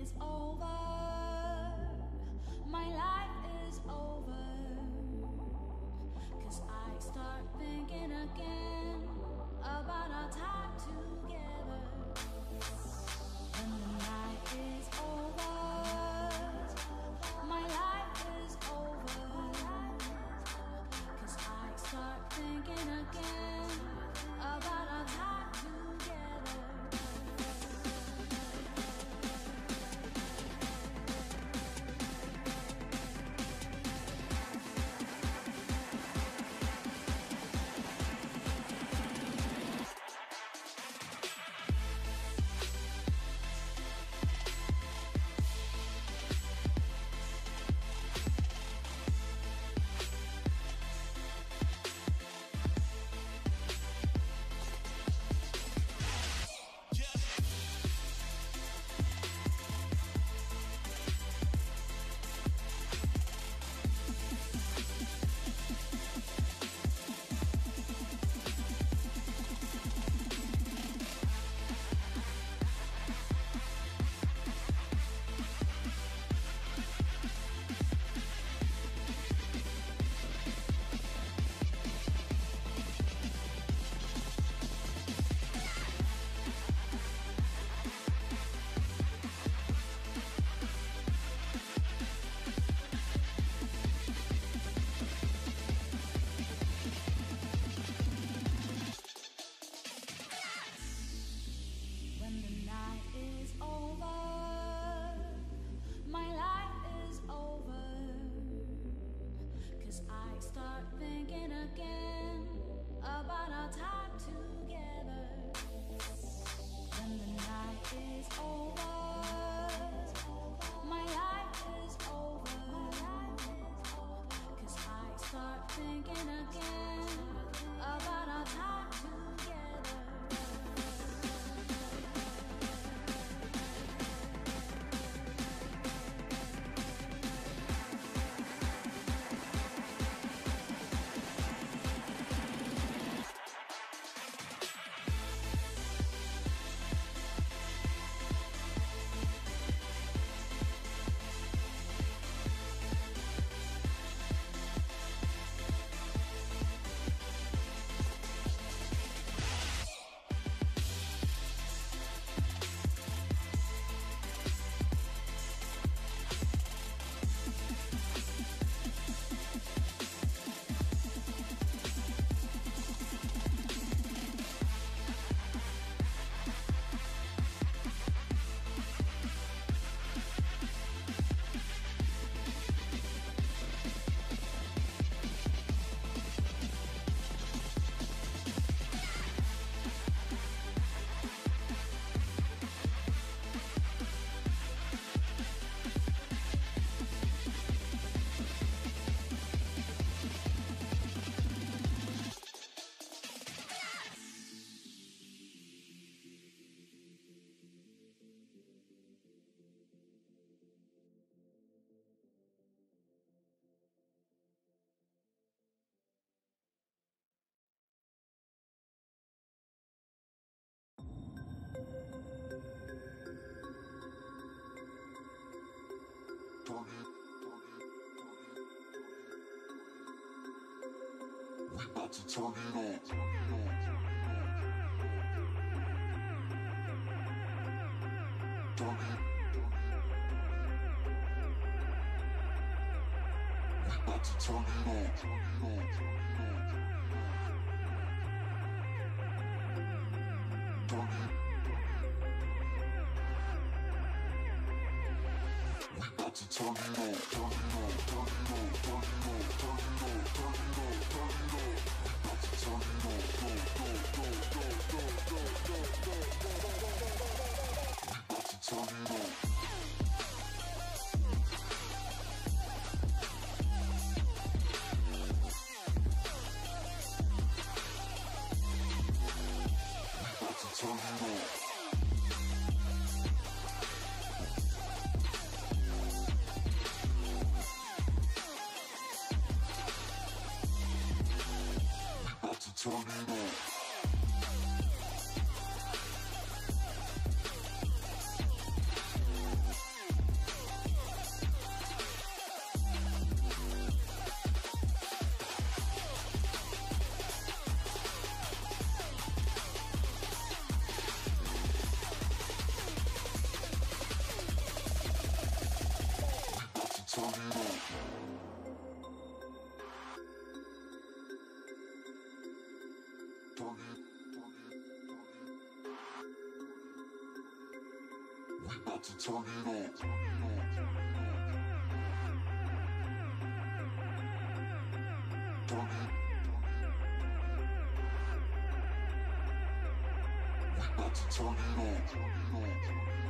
is over. start thinking again about our time together. When the night is over, my life is over. I start thinking つつなぎろ about to turn it up. Turn it. on. We about to turn it on.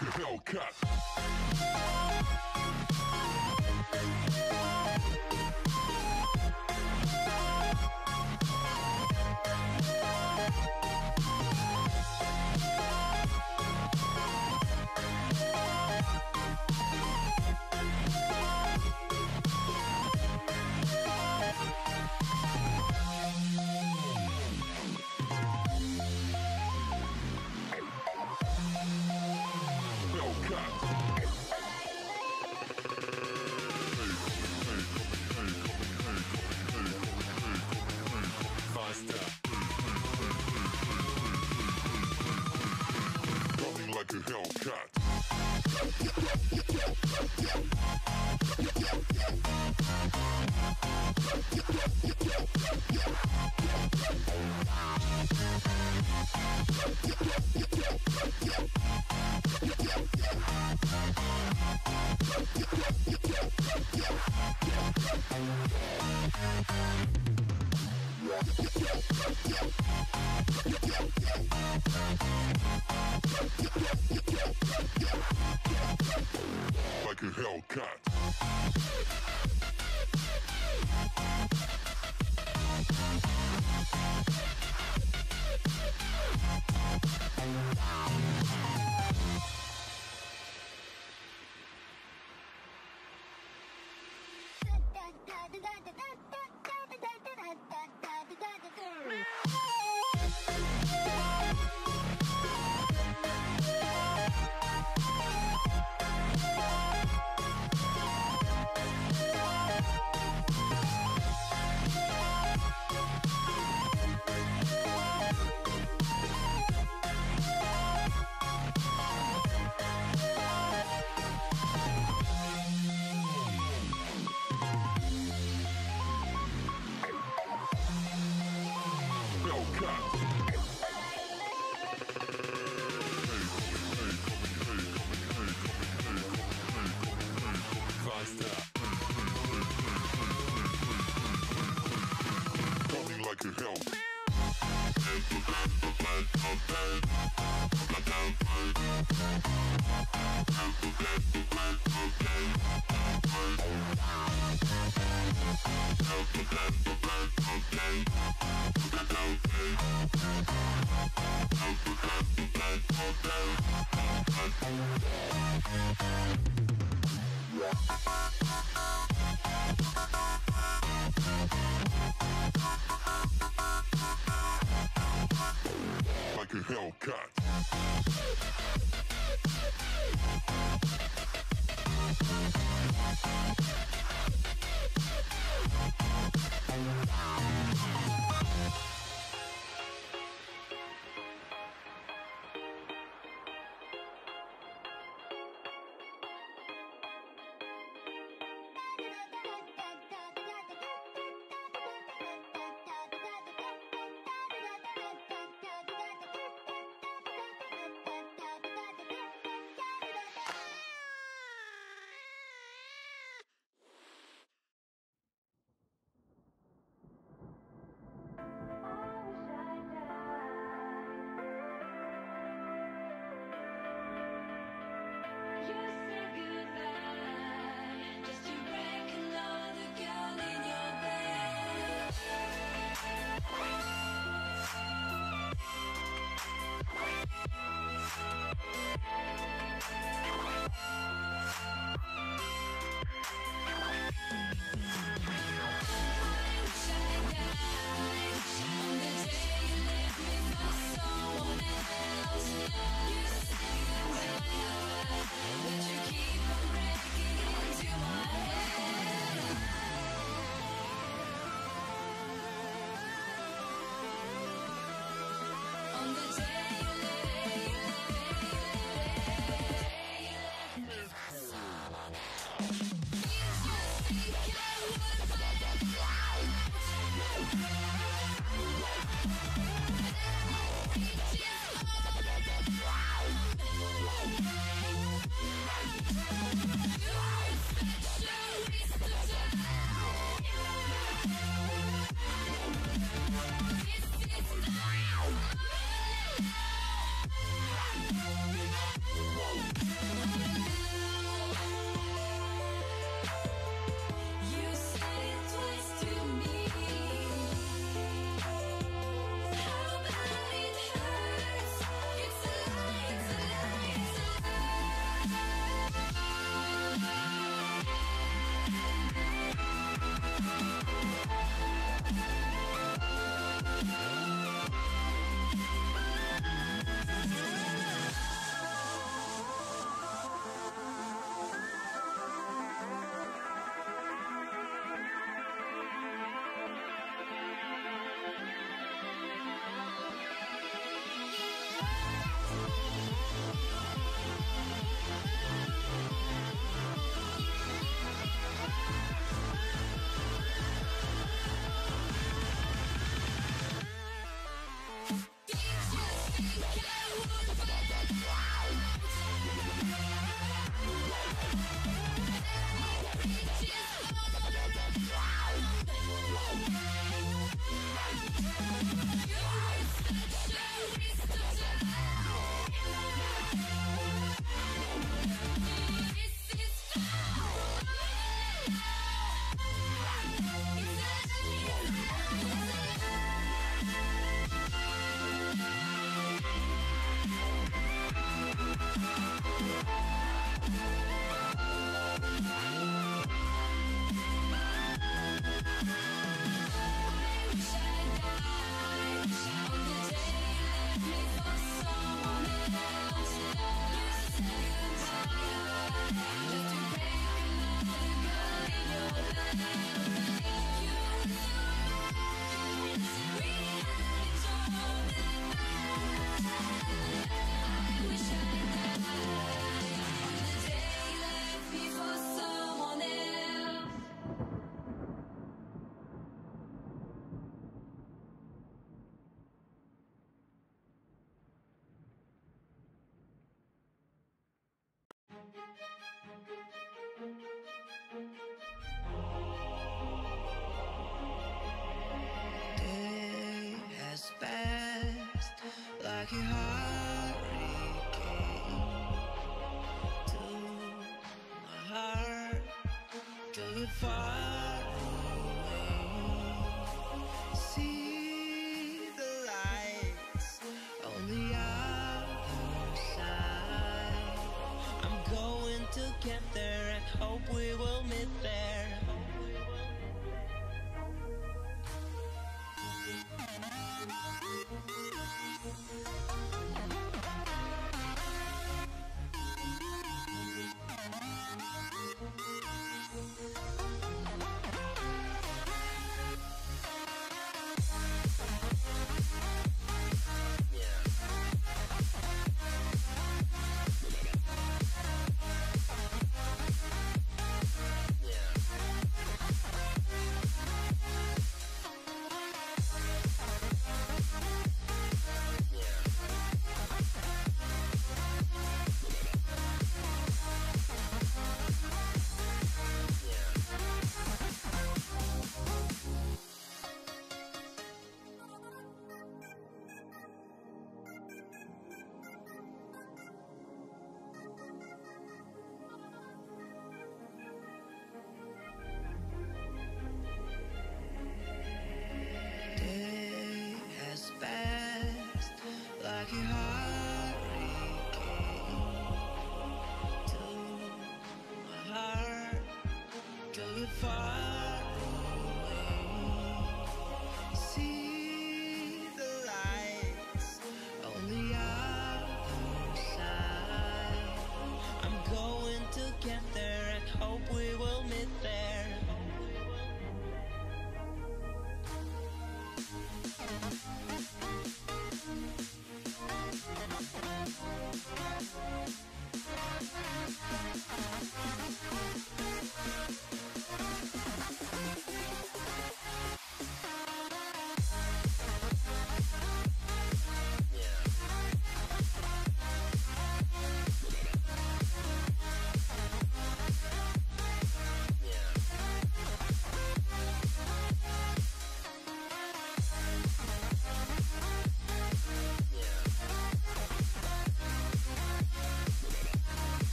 Hellcat. da da Bye. Like a Hellcat. Wow. It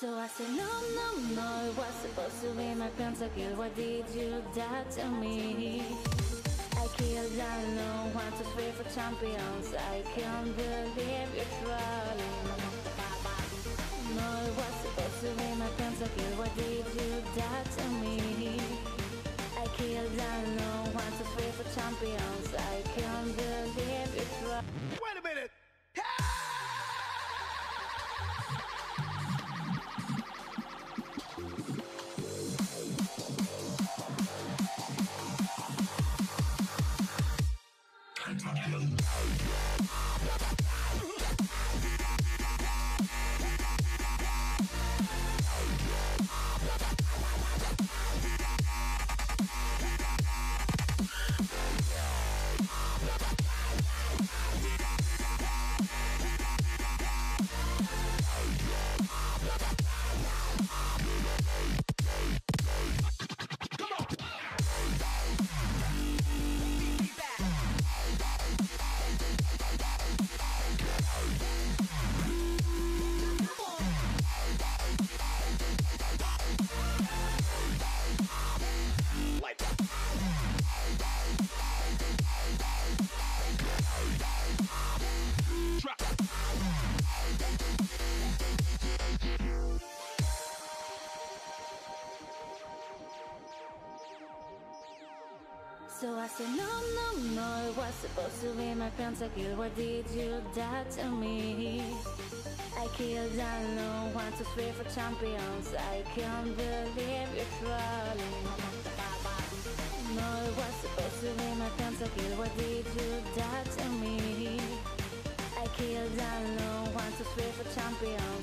So I said, no, no, no, it was supposed to be my pentakill. Why did you die to me? I killed unknown, one, two, three four champions. I can't believe you're trolling. No, it was supposed to be my pentakill. Why did you die to me? I killed unknown, one, two, three four champions. I can't believe you're trolling. Said, no, no, no, it was supposed to be my pentakill. Why did you die to me? I killed unknown, one, two, three four champions. I can't believe you're trolling. No, it was supposed to be my pentakill. Why did you die to me? I killed unknown, one, two, three four champions.